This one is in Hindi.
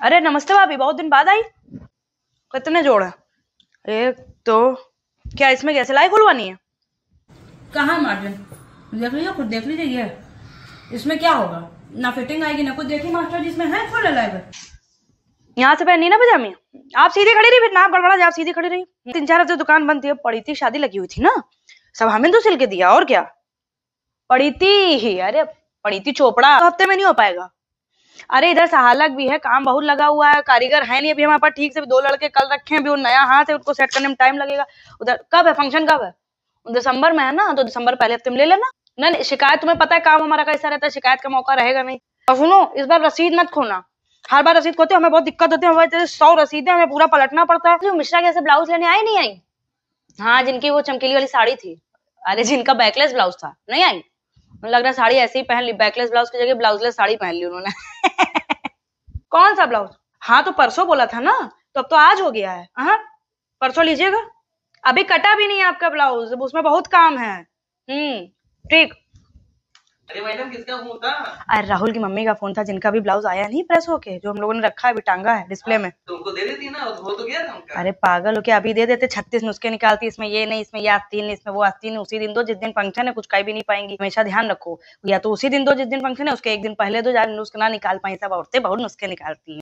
अरे नमस्ते भाभी बहुत दिन बाद आई। कितने जोड़ है? एक तो क्या इसमें क्या सिलाई खुलवानी है? कहाँ मार्जिन? देख लीजिए खुद देख लीजिए इसमें क्या होगा? ना फिटिंग आएगी ना कुछ। देखिए मास्टर जी इसमें है फुल अलाइवर यहाँ से पहनी ना पजामी? आप सीधी खड़ी रही फिर ना गड़बड़ा आप सीधी खड़ी रही तीन चार हफ़्ते दुकान बंद थी पड़ी थी शादी लगी हुई थी ना। सब हमें तो सिल के दिया और क्या? पड़ी थी अरे पड़ी थी चोपड़ा। हफ़्ते में नहीं हो पाएगा। अरे इधर सहालक भी है, काम बहुत लगा हुआ है, कारीगर है नहीं अभी हमारे पास, ठीक से दो लड़के कल रखे हैं अभी वो नया हाथ है उनको सेट करने में टाइम लगेगा। उधर, कब है फ़ंक्शन कब है? दिसंबर में है ना तो दिसंबर पहले हफ़्ते में ले लेना। नहीं नहीं, शिकायत, तुम्हें पता है काम हमारा कैसा रहता है, शिकायत का मौका रहेगा नहीं। और सुनो, इस बार रसीद मत खोना। हर बार रसीद खोते हमें बहुत दिक्कत होती है, हमारे सौ रसीदें, हमें पूरा पलटना पड़ता है। मिश्रा कैसे ब्लाउज लेने आई नहीं आई? हाँ जिनकी वो चमकीली वाली साड़ी थी। अरे, जिनका बैकलेस ब्लाउज था, नहीं आई? लग रहा है साड़ी ऐसे ही पहन ली, बैकलेस ब्लाउज की जगह ब्लाउजलेस साड़ी पहन ली उन्होंने। कौन सा ब्लाउज? हाँ तो परसों बोला था ना तो अब तो आज हो गया है। हाँ परसों लीजिएगा। अभी कटा भी नहीं है आपका ब्लाउज उसमें बहुत काम है। हम्म ठीक। अरे मैडम किसका फ़ोन था? अरे राहुल की मम्मी का फ़ोन था जिनका भी ब्लाउज आया नहीं प्रेस होके जो हम लोगों ने रखा है अभी टांगा है डिस्प्ले में तुमको दे देती ना हो तो गया था उनका। अरे पागल हो क्या अभी दे देते छत्तीस नुस्खे निकालती इसमें ये नहीं इसमें ये आस्तीन नहीं इसमें वो आस्तीन नहीं उसी दिन दो जिस दिन फ़ंक्शन है कुछ कह भी नहीं पाएँगी। हमेशा ध्यान रखो या तो उसी दिन दो जिस दिन फ़ंक्शन है उसके एक दिन पहले दो नुस्खे ना निकाल पाए सब औरतें बहुत नुस्खे निकालती हैं।